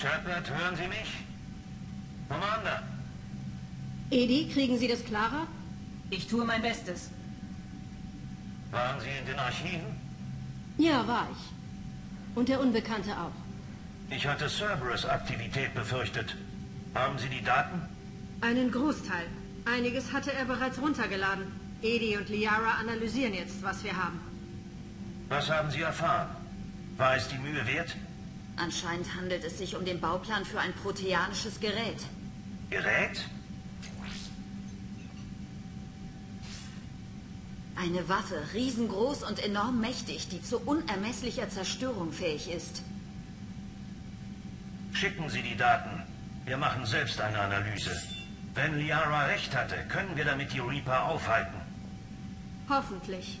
Shepard, hören Sie mich? Commander. Edi, kriegen Sie das klarer? Ich tue mein Bestes. Waren Sie in den Archiven? Ja, war ich. Und der Unbekannte auch. Ich hatte Cerberus-Aktivität befürchtet. Haben Sie die Daten? Einen Großteil. Einiges hatte er bereits runtergeladen. Edi und Liara analysieren jetzt, was wir haben. Was haben Sie erfahren? War es die Mühe wert? Anscheinend handelt es sich um den Bauplan für ein proteanisches Gerät. Gerät? Eine Waffe, riesengroß und enorm mächtig, die zu unermesslicher Zerstörung fähig ist. Schicken Sie die Daten. Wir machen selbst eine Analyse. Wenn Liara recht hatte, können wir damit die Reaper aufhalten. Hoffentlich.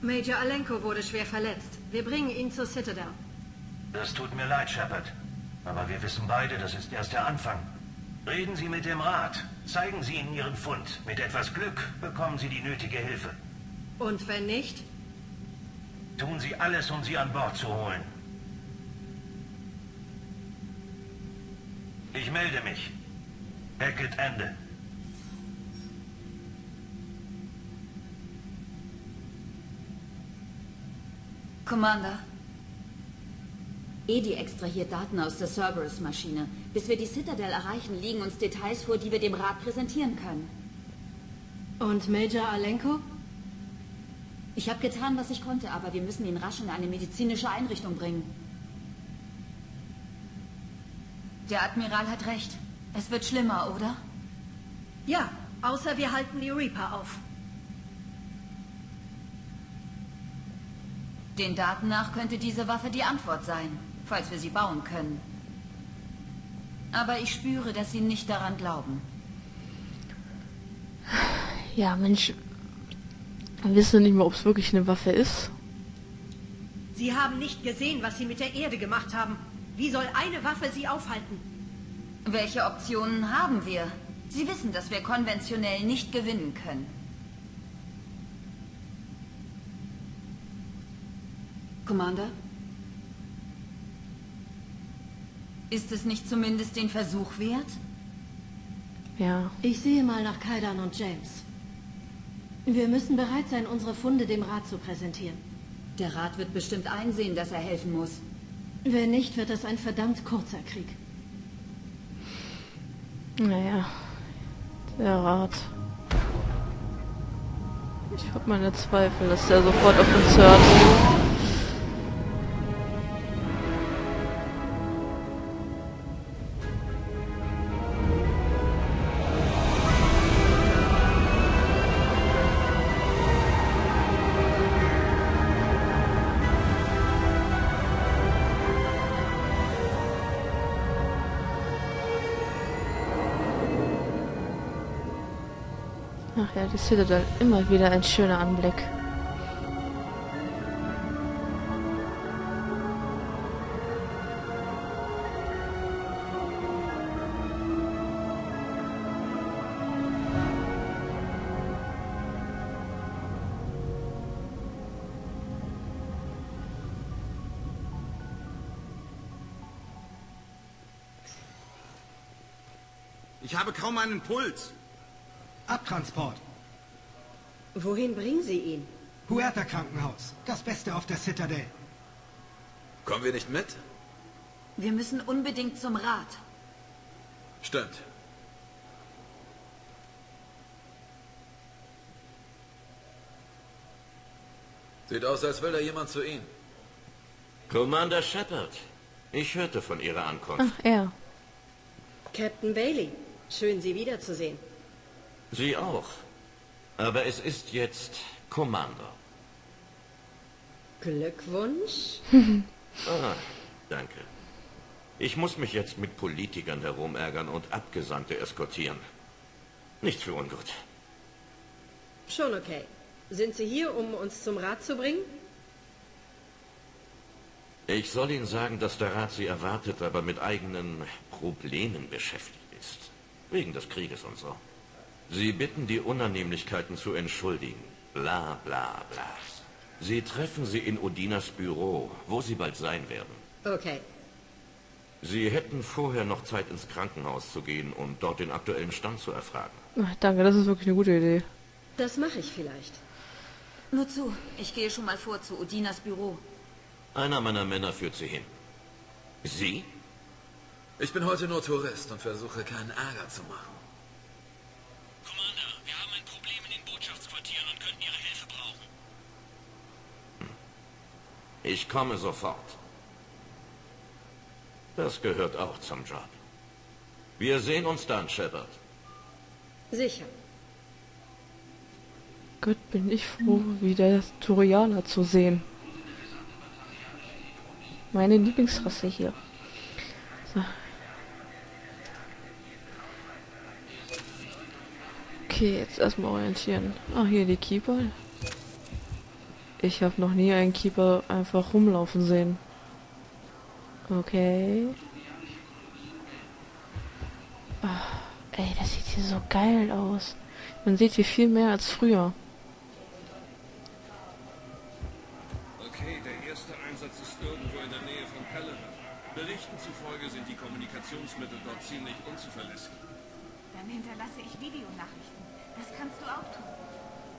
Major Alenko wurde schwer verletzt. Wir bringen ihn zur Citadel. Das tut mir leid, Shepard. Aber wir wissen beide, das ist erst der Anfang. Reden Sie mit dem Rat. Zeigen Sie ihnen Ihren Fund. Mit etwas Glück bekommen Sie die nötige Hilfe. Und wenn nicht? Tun Sie alles, um sie an Bord zu holen. Ich melde mich. Hackett Ende. Commander. Edi extrahiert Daten aus der Cerberus-Maschine. Bis wir die Citadel erreichen, liegen uns Details vor, die wir dem Rat präsentieren können. Und Major Alenko? Ich habe getan, was ich konnte, aber wir müssen ihn rasch in eine medizinische Einrichtung bringen. Der Admiral hat recht. Es wird schlimmer, oder? Ja, außer wir halten die Reaper auf. Den Daten nach könnte diese Waffe die Antwort sein, falls wir sie bauen können. Aber ich spüre, dass Sie nicht daran glauben. Ja, Mensch. Wir wissen nicht mal, ob es wirklich eine Waffe ist. Sie haben nicht gesehen, was Sie mit der Erde gemacht haben. Wie soll eine Waffe Sie aufhalten? Welche Optionen haben wir? Sie wissen, dass wir konventionell nicht gewinnen können. Commander? Ist es nicht zumindest den Versuch wert? Ja. Ich sehe mal nach Kaidan und James. Wir müssen bereit sein, unsere Funde dem Rat zu präsentieren. Der Rat wird bestimmt einsehen, dass er helfen muss. Wenn nicht, wird es ein verdammt kurzer Krieg. Naja. Der Rat. Ich habe meine Zweifel, dass er sofort auf uns hört. Ach ja, die Citadel, immer wieder ein schöner Anblick. Ich habe kaum einen Puls. Abtransport. Wohin bringen Sie ihn? Huerta Krankenhaus. Das Beste auf der Citadel. Kommen wir nicht mit? Wir müssen unbedingt zum Rat. Stimmt. Sieht aus, als will da jemand zu Ihnen. Commander Shepard, ich hörte von Ihrer Ankunft. Ach, er. Captain Bailey. Schön, Sie wiederzusehen. Sie auch. Aber es ist jetzt Commander. Glückwunsch. Ah, danke. Ich muss mich jetzt mit Politikern herumärgern und Abgesandte eskortieren. Nichts für ungut. Schon okay. Sind Sie hier, um uns zum Rat zu bringen? Ich soll Ihnen sagen, dass der Rat Sie erwartet, aber mit eigenen Problemen beschäftigt ist. Wegen des Krieges und so. Sie bitten, die Unannehmlichkeiten zu entschuldigen. Bla bla bla. Sie treffen sie in Odinas Büro, wo sie bald sein werden. Okay. Sie hätten vorher noch Zeit ins Krankenhaus zu gehen und dort den aktuellen Stand zu erfragen. Ach, danke, das ist wirklich eine gute Idee. Das mache ich vielleicht. Nur zu, ich gehe schon mal vor zu Odinas Büro. Einer meiner Männer führt Sie hin. Sie? Ich bin heute nur Tourist und versuche keinen Ärger zu machen. Commander, wir haben ein Problem in den Botschaftsquartieren und könnten Ihre Hilfe brauchen. Ich komme sofort. Das gehört auch zum Job. Wir sehen uns dann, Shepard. Sicher. Gott, bin ich froh, wieder Turianer zu sehen. Meine Lieblingsrasse hier. So. Okay, jetzt erstmal orientieren. Ah, hier die Keeper. Ich habe noch nie einen Keeper einfach rumlaufen sehen. Okay. Ah, ey, das sieht hier so geil aus. Man sieht hier viel mehr als früher. Okay, der erste Einsatz ist irgendwo in der Nähe von Pellerin. Berichten zufolge sind die Kommunikationsmittel dort ziemlich unzuverlässig. Dann hinterlasse ich Videonachrichten. Das kannst du auch tun.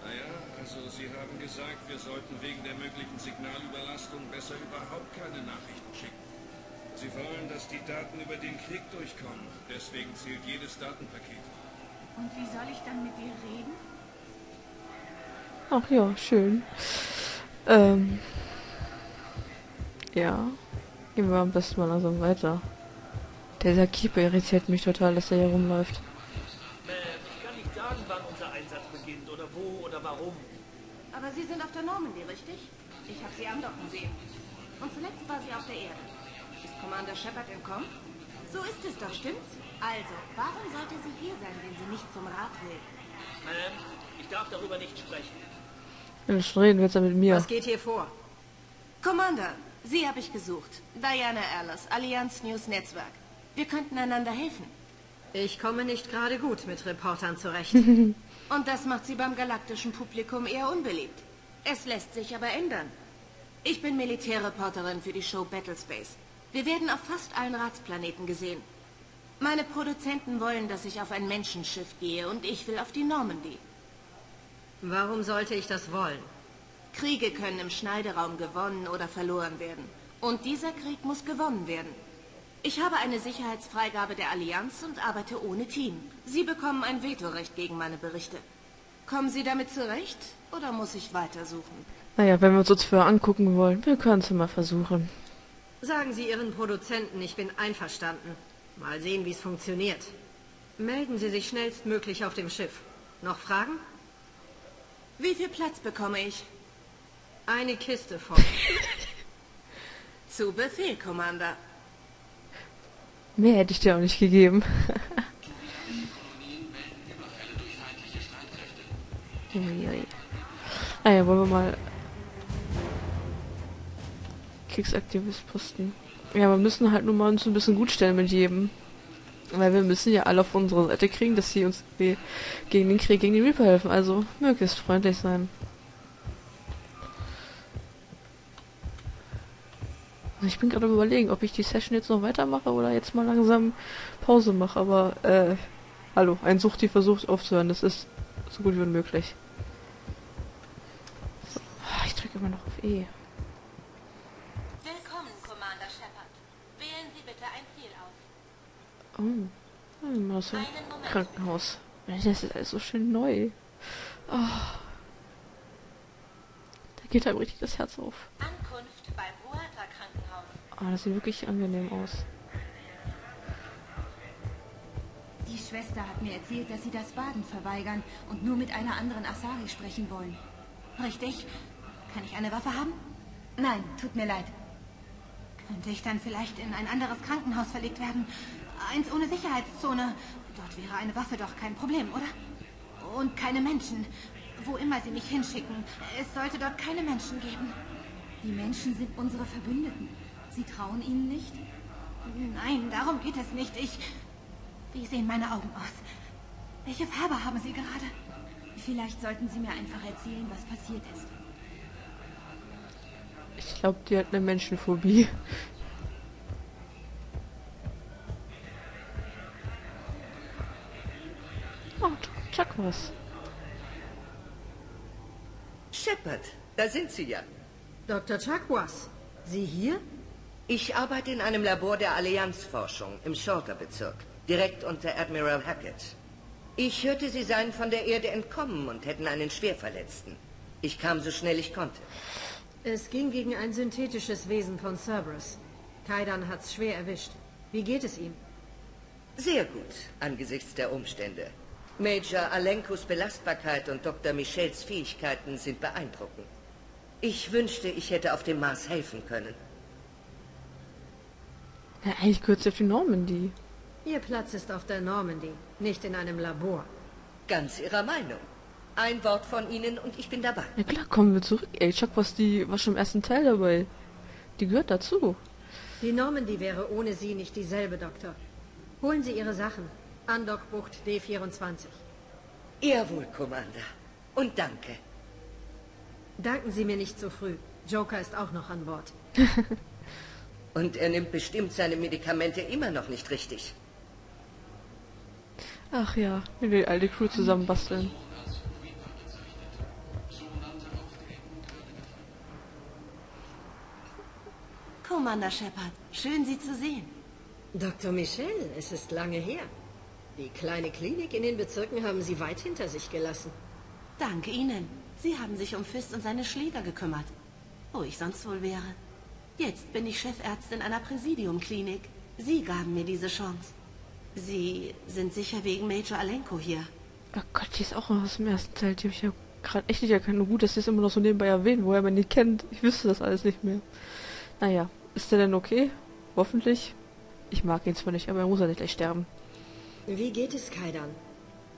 Naja, also Sie haben gesagt, wir sollten wegen der möglichen Signalüberlastung besser überhaupt keine Nachrichten schicken. Sie wollen, dass die Daten über den Krieg durchkommen. Deswegen zählt jedes Datenpaket. Und wie soll ich dann mit dir reden? Ach ja, schön. Ähm. Ja. Gehen wir am besten mal langsam weiter. Dieser Keeper irritiert mich total, dass er hier rumläuft. Ich kann nicht sagen, wann unser Einsatz beginnt oder wo oder warum. Aber Sie sind auf der Normandy, richtig? Ich habe Sie andocken sehen. Und zuletzt war sie auf der Erde. Ist Commander Shepard entkommen? So ist es doch, stimmt's? Also, warum sollte sie hier sein, wenn sie nicht zum Rat will? Ma'am, ich darf darüber nicht sprechen. Dann reden wir jetzt mit mir. Was geht hier vor? Commander, Sie habe ich gesucht. Diana Erlos, Allianz News Netzwerk. Wir könnten einander helfen. Ich komme nicht gerade gut mit Reportern zurecht. Und das macht sie beim galaktischen Publikum eher unbeliebt. Es lässt sich aber ändern. Ich bin Militärreporterin für die Show Battlespace. Wir werden auf fast allen Ratsplaneten gesehen. Meine Produzenten wollen, dass ich auf ein Menschenschiff gehe und ich will auf die Normandy. Warum sollte ich das wollen? Kriege können im Schneideraum gewonnen oder verloren werden. Und dieser Krieg muss gewonnen werden. Ich habe eine Sicherheitsfreigabe der Allianz und arbeite ohne Team. Sie bekommen ein Vetorecht gegen meine Berichte. Kommen Sie damit zurecht oder muss ich weitersuchen? Naja, wenn wir uns uns vorher angucken wollen, wir können es mal versuchen. Sagen Sie Ihren Produzenten, ich bin einverstanden. Mal sehen, wie es funktioniert. Melden Sie sich schnellstmöglich auf dem Schiff. Noch Fragen? Wie viel Platz bekomme ich? Eine Kiste voll. Zu Befehl, Commander. Mehr hätte ich dir auch nicht gegeben. Uiui. Naja, wollen wir mal Kriegsaktivist-Posten. Ja, wir müssen halt nur mal uns ein bisschen gut stellen mit jedem. Weil wir müssen ja alle auf unsere Seite kriegen, dass sie uns gegen den Krieg gegen die Reaper helfen. Also möglichst freundlich sein. Ich bin gerade überlegen, ob ich die Session jetzt noch weitermache oder jetzt mal langsam Pause mache. Aber, äh, hallo, ein Sucht, die versucht aufzuhören. Das ist so gut wie unmöglich. So. Ah, Ich drücke immer noch auf E. Willkommen, Commander Shepard. Wählen Sie bitte ein Ziel aus. Oh, hm, Einen Moment. Krankenhaus. Das ist alles so schön neu. Ah. Da geht einem richtig das Herz auf. Huerta Ah, das sieht wirklich angenehm aus. Die Schwester hat mir erzählt, dass sie das Baden verweigern und nur mit einer anderen Asari sprechen wollen. Richtig? Kann ich eine Waffe haben? Nein, tut mir leid. Könnte ich dann vielleicht in ein anderes Krankenhaus verlegt werden? Eins ohne Sicherheitszone. Dort wäre eine Waffe doch kein Problem, oder? Und keine Menschen. Wo immer sie mich hinschicken. Es sollte dort keine Menschen geben. Die Menschen sind unsere Verbündeten. Sie trauen Ihnen nicht? Nein, darum geht es nicht. Ich. Wie sehen meine Augen aus? Welche Farbe haben Sie gerade? Vielleicht sollten Sie mir einfach erzählen, was passiert ist. Ich glaube, die hat eine Menschenphobie. Oh, Chuck was. Shepard, da sind Sie ja. Dr. Chakwas, Sie hier? Ich arbeite in einem Labor der Allianzforschung im Shorter-Bezirk, direkt unter Admiral Hackett. Ich hörte, Sie seien von der Erde entkommen und hätten einen Schwerverletzten. Ich kam so schnell ich konnte. Es ging gegen ein synthetisches Wesen von Cerberus. Kaidan hat's schwer erwischt. Wie geht es ihm? Sehr gut, angesichts der Umstände. Major Alenkos Belastbarkeit und Dr. Michels Fähigkeiten sind beeindruckend. Ich wünschte, ich hätte auf dem Mars helfen können. Ja, eigentlich gehört sie auf die Normandy. Ihr Platz ist auf der Normandy, nicht in einem Labor. Ganz Ihrer Meinung. Ein Wort von Ihnen und ich bin dabei. Ja klar, kommen wir zurück. Ey, Chuck was die war schon im ersten Teil dabei. Die gehört dazu. Die Normandy wäre ohne Sie nicht dieselbe, Doktor. Holen Sie Ihre Sachen. Andockbucht D24. Jawohl, Commander. Und danke. Danken Sie mir nicht so früh. Joker ist auch noch an Bord. Und er nimmt bestimmt seine Medikamente immer noch nicht richtig. Ach ja, wenn wir die alte Crew zusammenbasteln. Commander Shepard, schön Sie zu sehen. Dr. Michel, es ist lange her. Die kleine Klinik in den Bezirken haben Sie weit hinter sich gelassen. Danke Ihnen. Sie haben sich um Fist und seine Schläger gekümmert. Wo ich sonst wohl wäre. Jetzt bin ich Chefärztin einer Präsidiumklinik. Sie gaben mir diese Chance. Sie sind sicher wegen Major Alenko hier. Oh Gott, die ist auch noch aus dem ersten Teil. Die habe ich ja gerade echt nicht erkannt. Nur gut, dass sie es immer noch so nebenbei erwähnen, woher man die kennt. Ich wüsste das alles nicht mehr. Naja, ist der denn okay? Hoffentlich. Ich mag ihn zwar nicht, aber er muss ja nicht gleich sterben. Wie geht es Kaidan?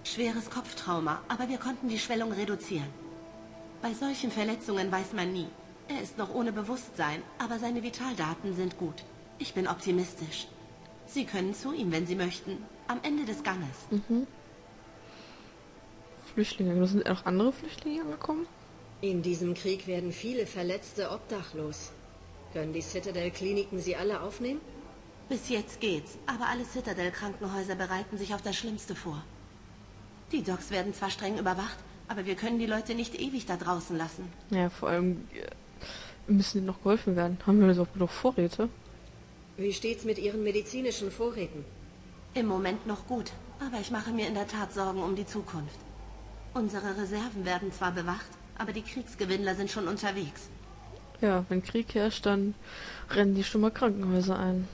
Schweres Kopftrauma, aber wir konnten die Schwellung reduzieren. Bei solchen Verletzungen weiß man nie. Er ist noch ohne Bewusstsein, aber seine Vitaldaten sind gut. Ich bin optimistisch. Sie können zu ihm, wenn Sie möchten. Am Ende des Ganges. Mhm. Flüchtlinge. Sind auch andere Flüchtlinge angekommen? In diesem Krieg werden viele Verletzte obdachlos. Können die Citadel-Kliniken sie alle aufnehmen? Bis jetzt geht's, aber alle Citadel-Krankenhäuser bereiten sich auf das Schlimmste vor. Die Docks werden zwar streng überwacht, aber wir können die Leute nicht ewig da draußen lassen. Ja, vor allem äh, müssen ihnen noch geholfen werden. Haben wir überhaupt genug Vorräte? Wie steht's mit Ihren medizinischen Vorräten? Im Moment noch gut, aber ich mache mir in der Tat Sorgen um die Zukunft. Unsere Reserven werden zwar bewacht, aber die Kriegsgewinnler sind schon unterwegs. Ja, wenn Krieg herrscht, dann rennen die schon mal Krankenhäuser ein.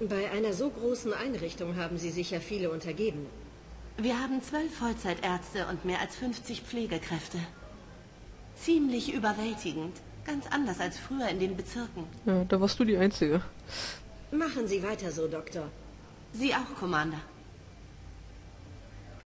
Bei einer so großen Einrichtung haben Sie sicher viele Untergebene. Wir haben zwölf Vollzeitärzte und mehr als 50 Pflegekräfte. Ziemlich überwältigend. Ganz anders als früher in den Bezirken. Ja, da warst du die Einzige. Machen Sie weiter so, Doktor. Sie auch, Commander.